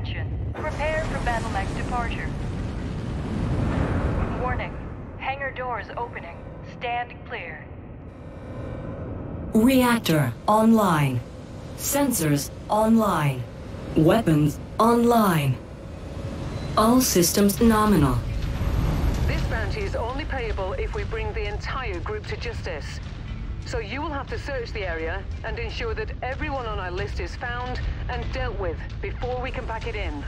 Attention. Prepare for Battle.X departure. Warning. Hangar doors opening. Stand clear. Reactor online. Sensors online. Weapons online. All systems nominal. This bounty is only payable if we bring the entire group to justice. So you will have to search the area and ensure that everyone on our list is found and dealt with before we can pack it in.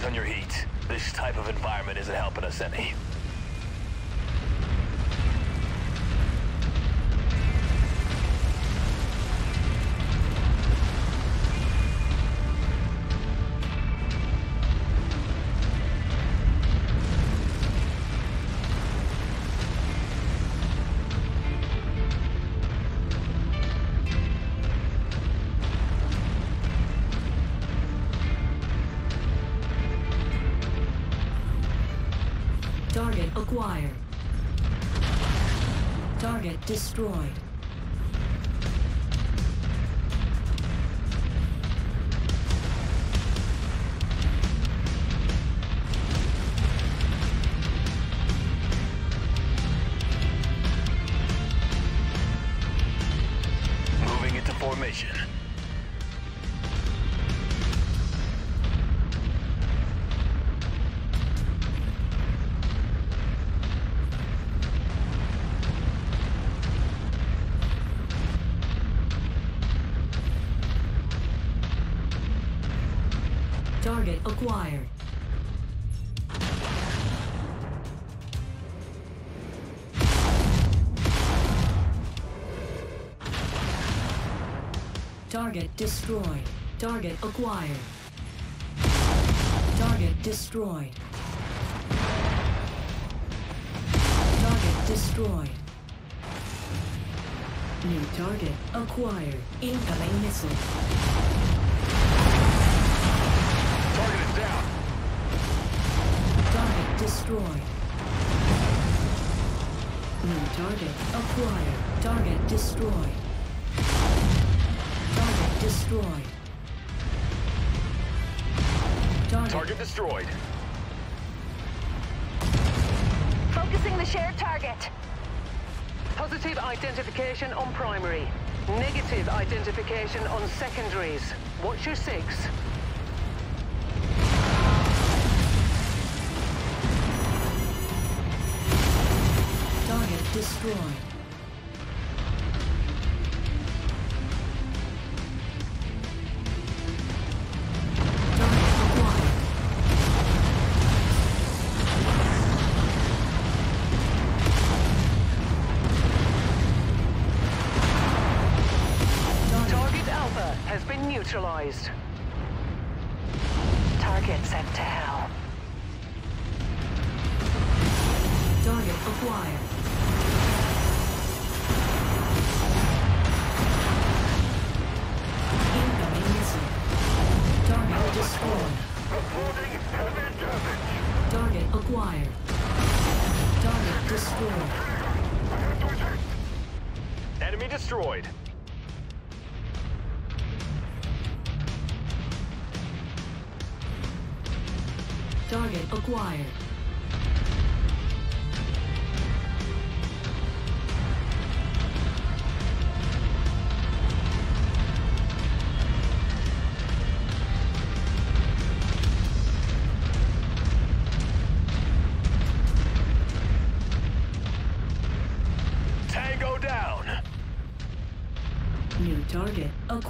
Eyes on your heat. This type of environment isn't helping us any. Destroyed. Target acquired. Target destroyed. Target acquired. Target destroyed. Target destroyed. New target acquired. Incoming missile. Destroyed. New target acquired. Target destroyed. Target destroyed. Target, Target destroyed. Focusing the shared target. Positive identification on primary. Negative identification on secondaries. Watch your six? Destroyed. Target acquired. Target Target Alpha has been neutralized. Target sent to hell. Target acquired. Acquired. Target destroyed. Enemy destroyed. Target acquired.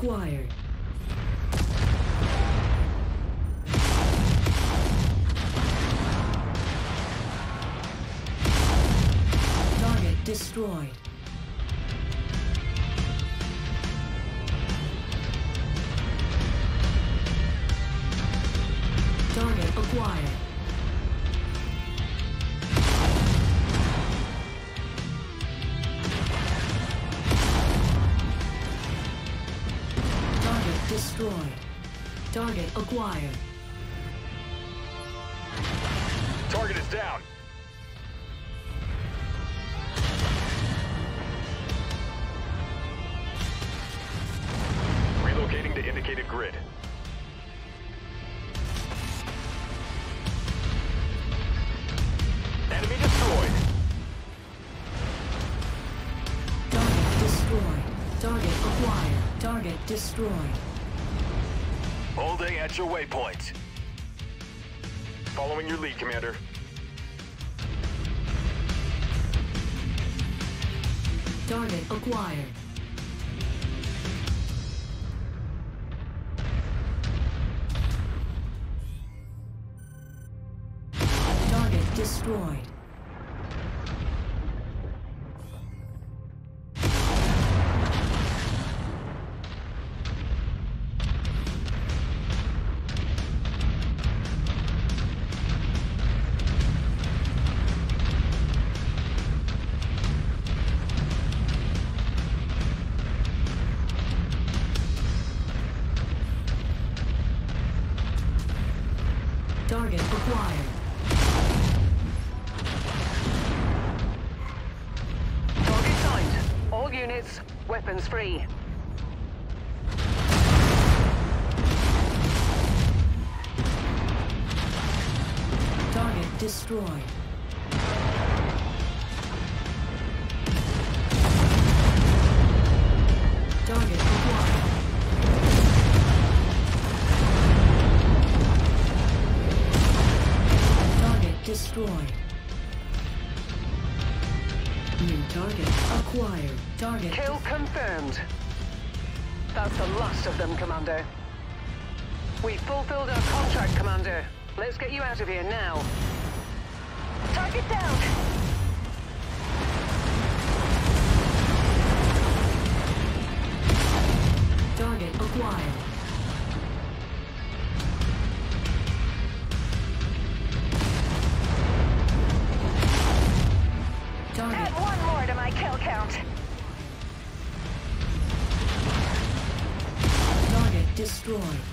acquired. Target destroyed. Target acquired. Destroyed. Target acquired. Target is down. Relocating to indicated grid. Enemy destroyed. Target destroyed. Target acquired. Target destroyed. Holding at your waypoint. Following your lead, Commander. Target acquired. Target destroyed. Free. Target destroyed. Acquired. Target Kill confirmed. That's the last of them, Commander. We fulfilled our contract, Commander. Let's get you out of here now. Target down. target acquired. Destroyed.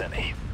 any.